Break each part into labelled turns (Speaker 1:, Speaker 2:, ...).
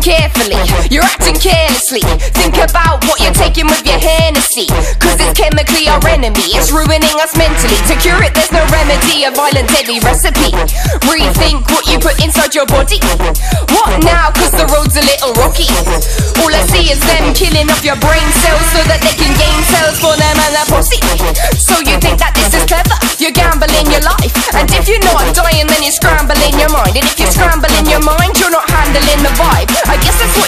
Speaker 1: carefully, you're acting carelessly. Think about what you're taking with your Hennessy. Cause it's chemically our enemy, it's ruining us mentally. To cure it, there's no remedy, a violent, deadly recipe. Rethink what you put inside your body. What now? Cause the road's a little rocky. All I see is them killing off your brain cells so that they can gain cells for them and their posse. So you think that this is clever? You're gambling your life. And if you're not dying, then you're scrambling your mind. And if you're scrambling your mind,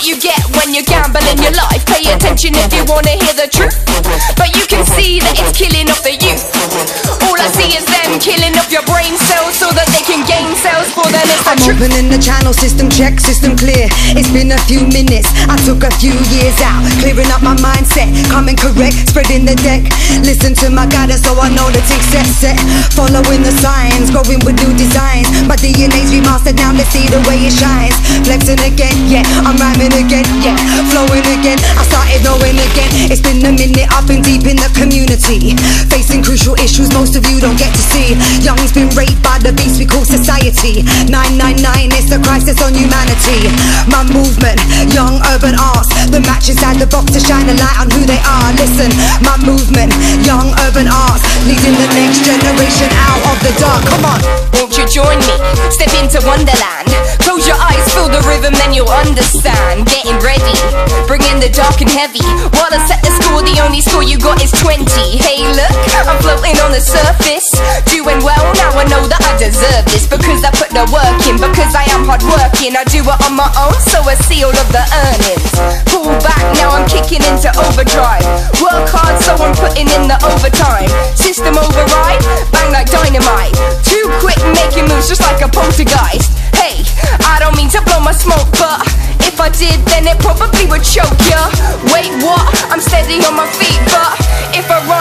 Speaker 1: what you get when you're gambling your life. Pay attention if you wanna hear the truth. But you can see that it's killing off the youth. All I see is them killing off your brain cells so that
Speaker 2: I'm opening the channel, system check, system clear. It's been a few minutes, I took a few years out, clearing up my mindset, coming correct, spreading the deck. Listen to my guidance, so I know the tick set set. Following the signs, growing with new designs. My DNA's remastered now, let's see the way it shines. Flexing again, yeah, I'm rhyming again, yeah, flowing again. I started knowing again. It's been a minute, I've been deep in the community, facing crucial issues most of you don't get to see. Young's been raped by the beast we call society. 999, it's a crisis on humanity. My movement, young urban arts. The match inside the box to shine a light on who they are. Listen, my movement, young urban arts. Leading the next generation out of the dark. Come on.
Speaker 1: Won't you join me? Step into Wonderland. Close your eyes, feel the rhythm, then you'll understand. Getting ready, bring in the dark and heavy. While I set the score, the only score you got is 20. Hey, look, I'm floating on the surface. Deserve this. Because I put the work in, because I am hard working. I do it on my own, so I see all of the earnings. Pull back, now I'm kicking into overdrive. Work hard, so I'm putting in the overtime. System override, bang like dynamite. Too quick making moves just like a poltergeist. Hey, I don't mean to blow my smoke, but if I did, then it probably would choke ya. Wait, what? I'm steady on my feet, but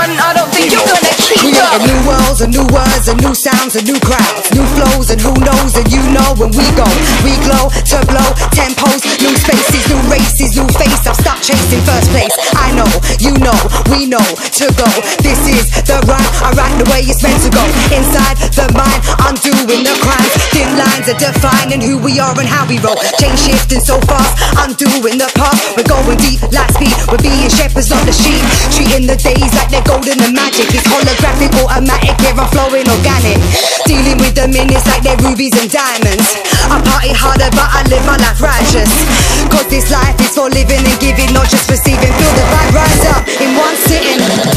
Speaker 1: if I don't think you're gonna keep up.
Speaker 2: Creating new worlds and new words and new sounds and new crowds, new flows and who knows and you know when we go, we glow to blow tempos, new spaces, new races, new face. I've stopped chasing first place. I know, you know, we know to go. This is the rhyme. I write the way it's meant to go. Inside the mind, undoing the crimes. Thin lines are defining who we are and how we roll. Change shifting so fast, I'm undoing the past. We're going deep like speed. We're being shepherds, not the sheep. Treating the days like they're golden and magic. It's holographic, automatic, yeah, I'm flowing organic. Dealing with the minutes like they're rubies and diamonds. I party harder, but I live my life righteous. Cause this life is for living and giving, not just receiving.